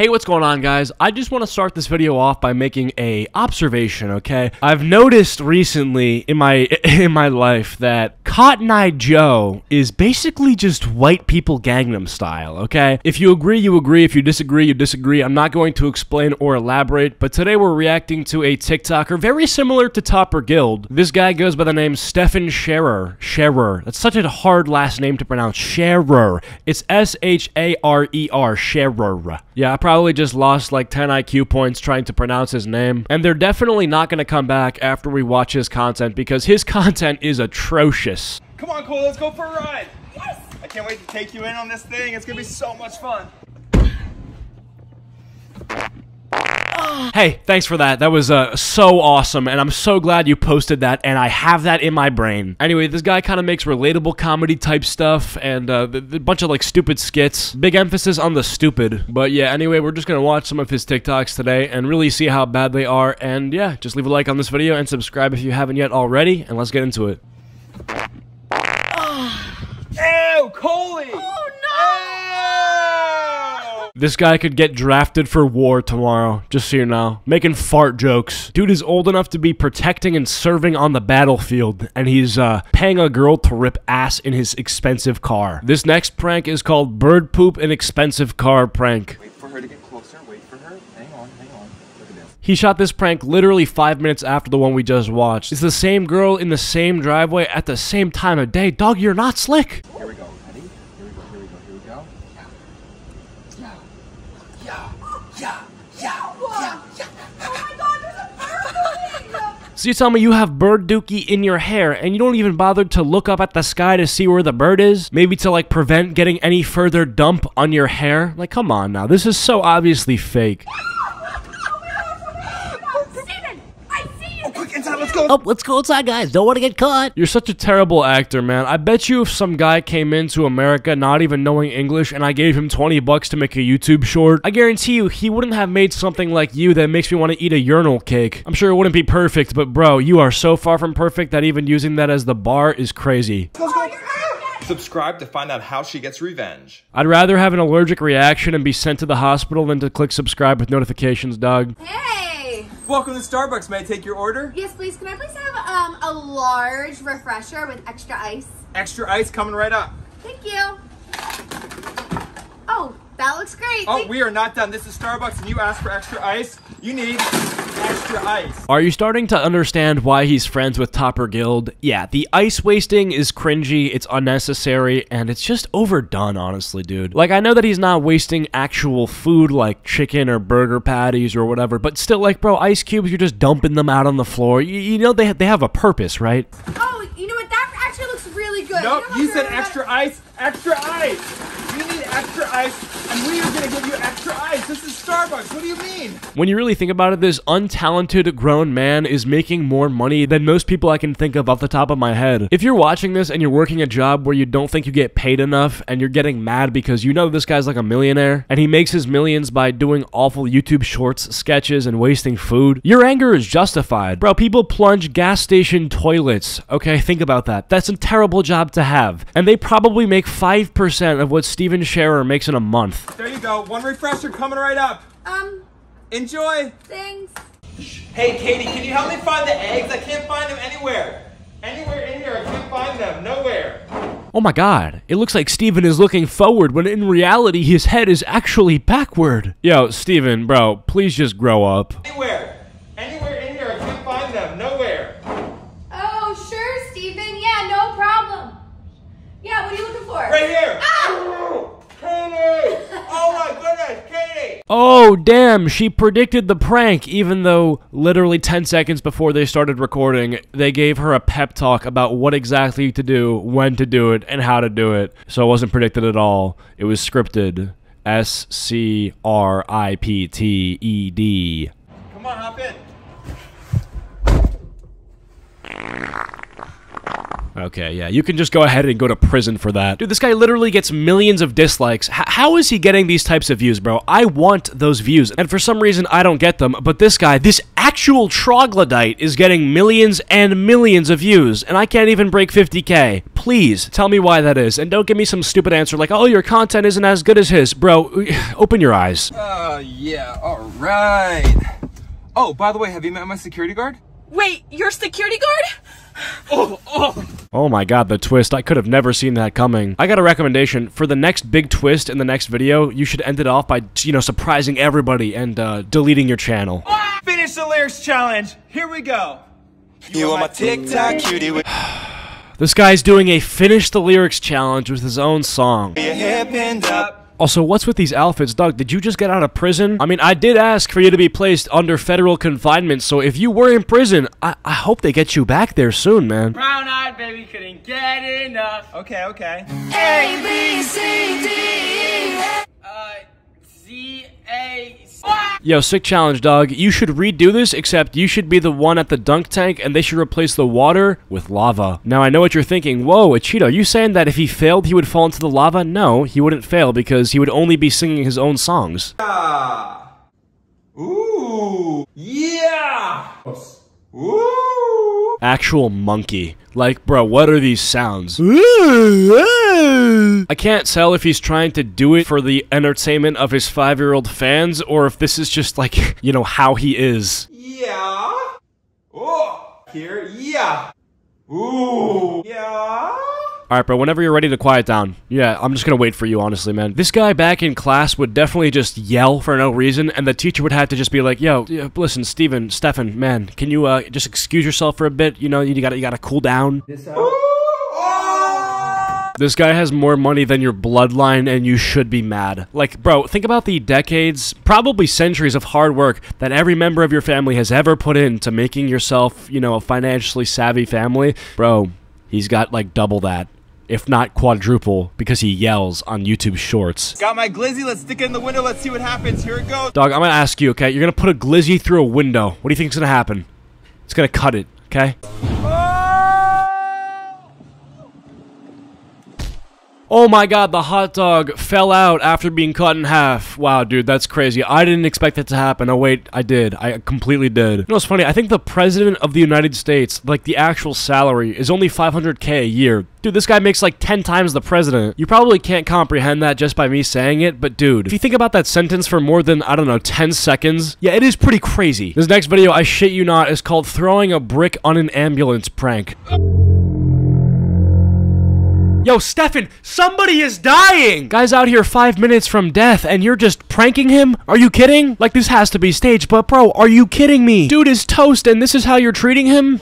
Hey, what's going on guys? I just want to start this video off by making a observation, okay? I've noticed recently in my in my life that Cotton Eye Joe is basically just white people Gangnam style, okay? If you agree, you agree. If you disagree, you disagree. I'm not going to explain or elaborate, but today we're reacting to a TikToker very similar to Topper Guild. This guy goes by the name Stefan Sharer. Sharer. That's such a hard last name to pronounce. Sharer. It's S H A R E R. Sharer. Yeah, I probably just lost like 10 IQ points trying to pronounce his name. And they're definitely not going to come back after we watch his content because his content is atrocious. Come on, Cole, let's go for a ride. Yes! I can't wait to take you in on this thing. It's gonna be so much fun. Hey, thanks for that. That was uh, so awesome, and I'm so glad you posted that, and I have that in my brain. Anyway, this guy kind of makes relatable comedy type stuff and uh, a bunch of like stupid skits. Big emphasis on the stupid. But yeah, anyway, we're just gonna watch some of his TikToks today and really see how bad they are. And yeah, just leave a like on this video and subscribe if you haven't yet already, and let's get into it. Ew, Coley! This guy could get drafted for war tomorrow, just so you know. Making fart jokes. Dude is old enough to be protecting and serving on the battlefield, and he's uh, paying a girl to rip ass in his expensive car. This next prank is called Bird Poop and Expensive Car Prank. Wait for her to get closer. Wait for her. Hang on, hang on. Look at this. He shot this prank literally five minutes after the one we just watched. It's the same girl in the same driveway at the same time of day. Dog, you're not slick. Here we go. Ready? Here we go. Here we go. Here we go. Yeah. Yeah. Yeah. Yeah. Yeah. Yeah. Oh my god, there's a bird! So you tell me you have bird dookie in your hair and you don't even bother to look up at the sky to see where the bird is? Maybe to like prevent getting any further dump on your hair? Like, come on now. This is so obviously fake. Steven, I see you! Quick, inside. Let's go. Oh, let's go outside, guys. Don't want to get caught. You're such a terrible actor, man. I bet you if some guy came into America not even knowing English and I gave him 20 bucks to make a YouTube short, I guarantee you he wouldn't have made something like you that makes me want to eat a urinal cake. I'm sure it wouldn't be perfect, but bro, you are so far from perfect that even using that as the bar is crazy. Subscribe to find out how she gets revenge. I'd rather have an allergic reaction and be sent to the hospital than to click subscribe with notifications, dog. Hey! Welcome to Starbucks. May I take your order? Yes, please. Can I please have um, a large refresher with extra ice? Extra ice coming right up. Thank you. Oh, that looks great. Oh, we are not done. This is Starbucks, and you asked for extra ice. You need extra ice. Are you starting to understand why he's friends with Topper Guild? Yeah, the ice wasting is cringy, it's unnecessary, and it's just overdone, honestly, dude. Like, I know that he's not wasting actual food like chicken or burger patties or whatever, but still, like, bro, ice cubes, you're just dumping them out on the floor. You, you know, they, they have a purpose, right? Oh, you know what? That actually looks really good. Nope, know you said extra ice. Extra ice. Extra ice, and we are gonna give you extra ice. This is Starbucks. What do you mean? When you really think about it, this untalented grown man is making more money than most people I can think of off the top of my head. If you're watching this and you're working a job where you don't think you get paid enough and you're getting mad because you know this guy's like a millionaire and he makes his millions by doing awful YouTube shorts, sketches, and wasting food, your anger is justified. Bro, people plunge gas station toilets. Okay, think about that. That's a terrible job to have. And they probably make 5% of what Steven Sharer makes in a month. There you go. One refresher coming right up. Um, Enjoy. thanks. Hey, Katie, can you help me find the eggs? I can't find them anywhere. Anywhere in here, I can't find them. Nowhere. Oh my god, it looks like Steven is looking forward when in reality his head is actually backward. Yo, Steven, bro, please just grow up. Anywhere. Anywhere in here, I can't find them. Nowhere. Oh, sure, Steven. Yeah, no problem. Yeah, what are you looking for? Right here. Ah! Katie! Oh my goodness, Katie! Oh, damn, she predicted the prank, even though literally 10 seconds before they started recording, they gave her a pep talk about what exactly to do, when to do it, and how to do it. So it wasn't predicted at all. It was scripted. S C R I P T E D. Come on, hop in. Okay, yeah, you can just go ahead and go to prison for that. Dude, this guy literally gets millions of dislikes. H- how is he getting these types of views, bro? I want those views, and for some reason, I don't get them. But this guy, this actual troglodyte, is getting millions and millions of views, and I can't even break 50k. Please tell me why that is, and don't give me some stupid answer like, "Oh, your content isn't as good as his." Bro, open your eyes. Uh, yeah, alright. Oh, by the way, have you met my security guard? Wait, your security guard? Oh my god, the twist. I could have never seen that coming. I got a recommendation. For the next big twist in the next video, you should end it off by, you know, surprising everybody and uh, deleting your channel. Finish the lyrics challenge. Here we go. You are my TikTok cutie with This guy's doing a finish the lyrics challenge with his own song. your hair pinned up. Also, what's with these outfits, Doug? Did you just get out of prison? I mean, I did ask for you to be placed under federal confinement, so if you were in prison, I, I hope they get you back there soon, man. Brown eyed baby couldn't get enough. Okay, okay. A, B, C, D, E, F. Uh, Z A. Yo, sick challenge, dog. You should redo this, except you should be the one at the dunk tank, and they should replace the water with lava. Now, I know what you're thinking. Whoa, Cheeto, are you saying that if he failed, he would fall into the lava? No, he wouldn't fail because he would only be singing his own songs. Yeah. Ooh. Yeah. Ooh. Actual monkey. Like, bro, what are these sounds? I can't tell if he's trying to do it for the entertainment of his five year old fans or if this is just like, you know, how he is. Yeah. Oh. Here. Yeah. Ooh. Yeah. Alright, bro, whenever you're ready to quiet down. Yeah, I'm just gonna wait for you, honestly, man. This guy back in class would definitely just yell for no reason, and the teacher would have to just be like, yo, listen, Steven, Stefan, man, can you, uh, just excuse yourself for a bit? You know, you gotta, you gotta cool down. This guy has more money than your bloodline, and you should be mad. Like, bro, think about the decades, probably centuries of hard work that every member of your family has ever put into making yourself, you know, a financially savvy family. Bro, he's got like double that, if not quadruple, because he yells on YouTube Shorts. Got my glizzy. Let's stick it in the window. Let's see what happens. Here it goes. Dog, I'm gonna ask you, okay? You're gonna put a glizzy through a window. What do you think's gonna happen? It's gonna cut it, okay? Oh my god, the hot dog fell out after being cut in half. Wow, dude, that's crazy. I didn't expect that to happen. Oh, wait, I did. I completely did. You know what's funny? I think the president of the United States, like the actual salary, is only 500k a year. Dude, this guy makes like 10 times the president. You probably can't comprehend that just by me saying it, but dude, if you think about that sentence for more than, I don't know, 10 seconds, yeah, it is pretty crazy. This next video, I shit you not, is called Throwing a Brick on an Ambulance Prank. Yo, Stefan, somebody is dying! Guy's out here five minutes from death, and you're just pranking him? Are you kidding? Like, this has to be staged, but bro, are you kidding me? Dude is toast, and this is how you're treating him?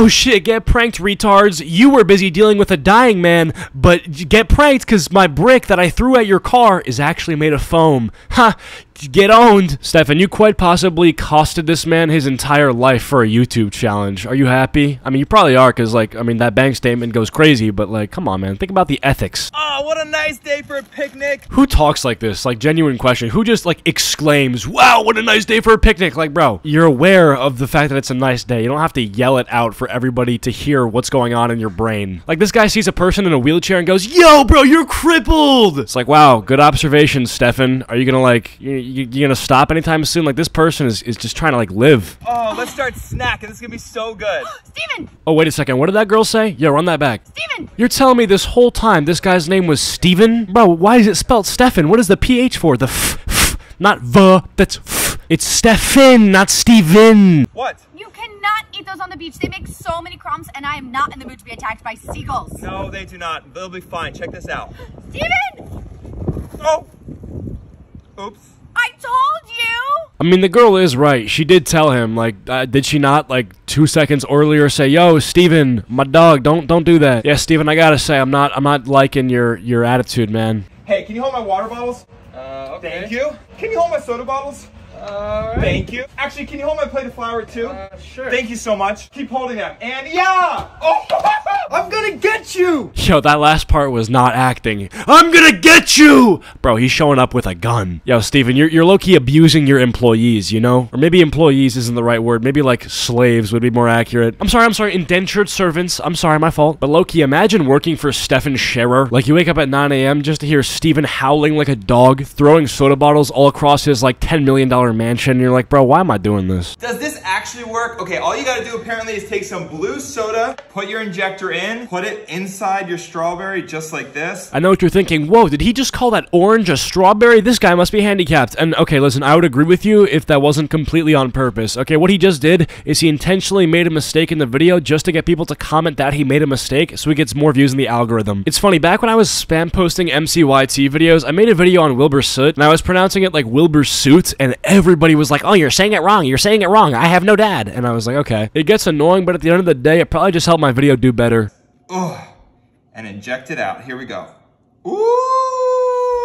Oh shit, get pranked, retards. You were busy dealing with a dying man, but get pranked because my brick that I threw at your car is actually made of foam. Ha! Get owned. Stefan, you quite possibly costed this man his entire life for a YouTube challenge. Are you happy? I mean, you probably are because, like, I mean, that bank statement goes crazy, but, like, come on, man. Think about the ethics. Oh, what a nice day for a picnic. Who talks like this? Like, genuine question. Who just, like, exclaims, wow, what a nice day for a picnic? Like, bro, you're aware of the fact that it's a nice day. You don't have to yell it out for everybody to hear what's going on in your brain. Like, this guy sees a person in a wheelchair and goes, yo, bro, you're crippled. It's like, wow, good observation, Stefan. Are you gonna, like, you, you, you gonna stop anytime soon? Like, this person is, is just trying to, like, live. Oh, let's start snacking. This is gonna be so good. Steven! Oh, wait a second. What did that girl say? Yeah, run that back. Steven! You're telling me this whole time this guy's name was Steven? Bro, why is it spelled Stefan? What is the PH for? The f, f not the, that's f. It's Stefan, not Steven. What? You cannot eat those on the beach. They make so many crumbs, and I am not in the mood to be attacked by seagulls. No, they do not. They'll be fine. Check this out. Steven! Oh. Oops. I told you! I mean, the girl is right. She did tell him, like, uh, did she not, like, two seconds earlier say, "Yo, Steven, my dog, don't don't do that." Yeah, Steven, I gotta say, I'm not I'm not liking your your attitude, man. Hey, can you hold my water bottles? Uh, okay. Thank you. Can you hold my soda bottles? Alright. Thank you. Actually, can you hold my plate of flour too? Uh, sure. Thank you so much. Keep holding them. And yeah! Oh! I'm gonna get you! Yo, that last part was not acting. I'm gonna get you! Bro, he's showing up with a gun. Yo, Steven, you're, you're low-key abusing your employees, you know? Or maybe employees isn't the right word. Maybe, like, slaves would be more accurate. I'm sorry, I'm sorry, indentured servants. I'm sorry, my fault. But low-key, imagine working for Stefan Sharer. Like, you wake up at 9 a.m. just to hear Steven howling like a dog, throwing soda bottles all across his, like, $10 million mansion. And you're like, bro, why am I doing this? Does this actually work? Okay, all you gotta do apparently is take some blue soda, put your injector in, put it inside your strawberry just like this. I know what you're thinking. Whoa, did he just call that orange a strawberry? This guy must be handicapped. And okay, listen, I would agree with you if that wasn't completely on purpose. Okay, what he just did is he intentionally made a mistake in the video just to get people to comment that he made a mistake so he gets more views in the algorithm. It's funny, back when I was spam posting MCYT videos, I made a video on Wilbur Soot and I was pronouncing it like Wilbur Suit and everybody was like, oh, you're saying it wrong. You're saying it wrong. I have no dad. And I was like, okay. It gets annoying, but at the end of the day, it probably just helped my video do better. And inject it out. Here we go. Ooh!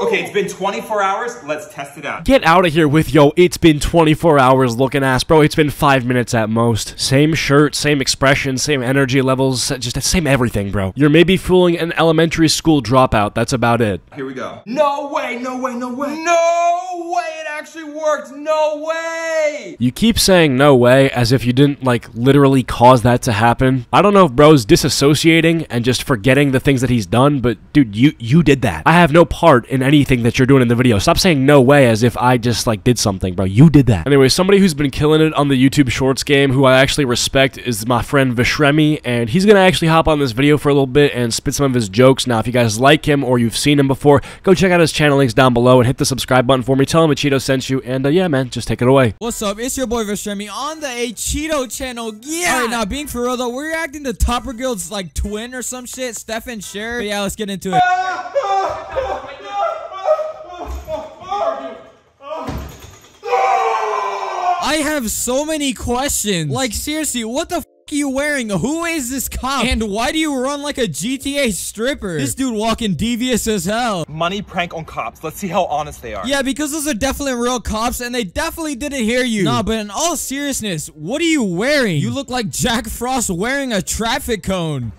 Okay, it's been 24 hours. Let's test it out. Get out of here with yo, it's been 24 hours looking ass, bro. It's been five minutes at most. Same shirt, same expression, same energy levels, just the same everything, bro. You're maybe fooling an elementary school dropout. That's about it. Here we go. No way, no way, no way. No way, it actually worked. No way. You keep saying no way as if you didn't, like, literally cause that to happen. I don't know if bro's disassociating and just forgetting the things that he's done, but dude, you you did that. I have no part in anything that you're doing in the video. Stop saying no way as if I just, like, did something, bro. You did that. Anyway, somebody who's been killing it on the YouTube Shorts game, who I actually respect, is my friend Veshremy, and he's gonna actually hop on this video for a little bit and spit some of his jokes. Now, if you guys like him or you've seen him before, go check out his channel links down below and hit the subscribe button for me. Tell him a Cheeto sent you, and uh, yeah, man, just take it away. What's up? It's your boy Veshremy on the Acheeto channel. Yeah. Alright, now being for real though, we're acting the Topper Guild's like twin or some shit, Stefan Sher. But yeah, let's get into it. I have so many questions. Like seriously, what the f are you wearing? Who is this cop? And why do you run like a GTA stripper? This dude walking devious as hell. Money prank on cops. Let's see how honest they are. Yeah, because those are definitely real cops and they definitely didn't hear you. Nah, but in all seriousness, what are you wearing? You look like Jack Frost wearing a traffic cone.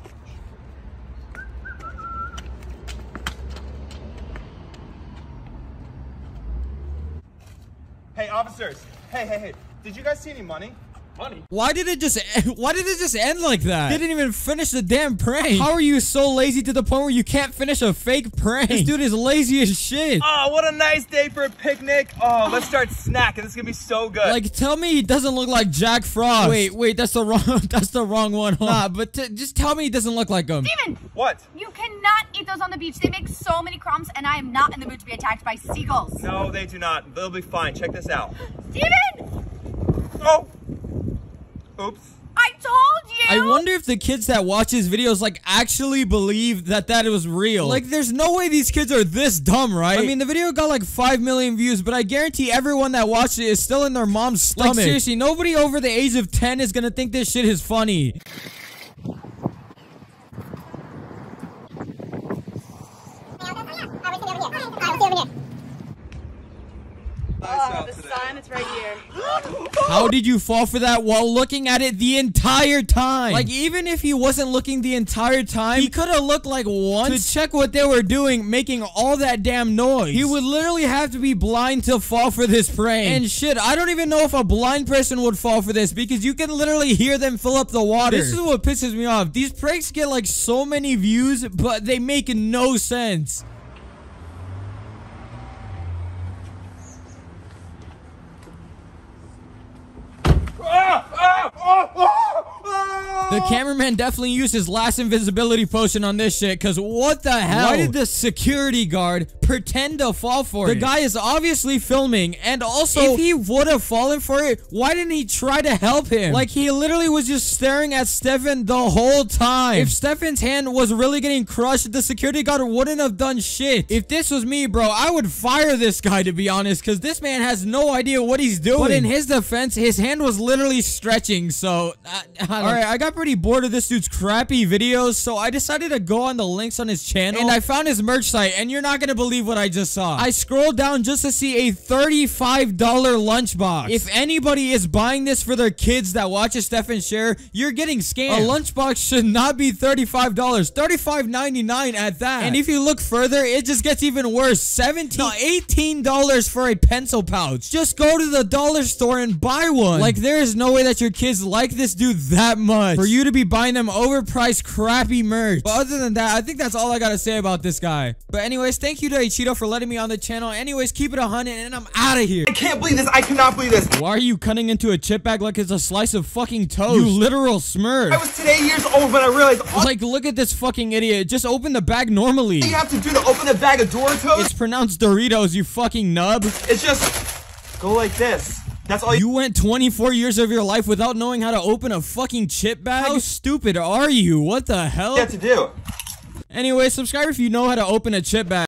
Hey, officers. Hey, hey, hey. Did you guys see any money? Money? Why did it just end, why did it just end like that? Didn't even finish the damn prank. How are you so lazy to the point where you can't finish a fake prank? This dude is lazy as shit. Oh, what a nice day for a picnic. Oh, let's start snacking. This is gonna be so good. Like, tell me he doesn't look like Jack Frost. Wait, wait, that's the wrong, that's the wrong one. Nah, but t- just tell me he doesn't look like him. Steven, what? you cannot eat those on the beach. They make so many crumbs, and I am not in the mood to be attacked by seagulls. No, they do not. They'll be fine. Check this out. Steven, Oh. Oops. I told you. I wonder if the kids that watch his videos like actually believe that that was real. Like, there's no way these kids are this dumb, right? I mean, the video got like 5 million views, but I guarantee everyone that watched it is still in their mom's stomach. Like, seriously, nobody over the age of 10 is gonna think this shit is funny. Oh, the sun, it's right here. How did you fall for that while looking at it the entire time? Like, even if he wasn't looking the entire time, he could have looked like once to check what they were doing, making all that damn noise. He would literally have to be blind to fall for this prank. And shit, I don't even know if a blind person would fall for this because you can literally hear them fill up the water. This is what pisses me off. These pranks get like so many views, but they make no sense. The cameraman definitely used his last invisibility potion on this shit, cause what the hell? Why did the security guard pretend to fall for it? The guy is obviously filming, and also, if he would have fallen for it, why didn't he try to help him? Like, he literally was just staring at Stefan the whole time. If Stefan's hand was really getting crushed, the security guard wouldn't have done shit. If this was me, bro, I would fire this guy, to be honest, cause this man has no idea what he's doing. But in his defense, his hand was literally stretching, so... Uh, Alright, I got pretty bored of this dude's crappy videos, so I decided to go on the links on his channel, and I found his merch site, and you're not gonna believe believe what I just saw. I scrolled down just to see a $35 lunchbox. If anybody is buying this for their kids that watches Stefan share, you're getting scammed. A lunchbox should not be $35. $35.99 at that. And if you look further, it just gets even worse. 17 no, $18 for a pencil pouch. Just go to the dollar store and buy one. Like there is no way that your kids like this dude that much for you to be buying them overpriced crappy merch. But other than that, I think that's all I gotta say about this guy. But anyways, thank you to Cheeto for letting me on the channel. Anyways, keep it a hundred and I'm out of here. I can't believe this. I cannot believe this. Why are you cutting into a chip bag like it's a slice of fucking toast? You literal smurf. I was today years old when I realized. Like, look at this fucking idiot. Just open the bag normally. What do you have to do to open a bag of Doritos? It's pronounced Doritos, you fucking nub. It's just go like this. That's all you went 24 years of your life without knowing how to open a fucking chip bag? How stupid are you? What the hell? You have to do. Anyway, subscribe if you know how to open a chip bag.